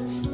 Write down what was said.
Yeah.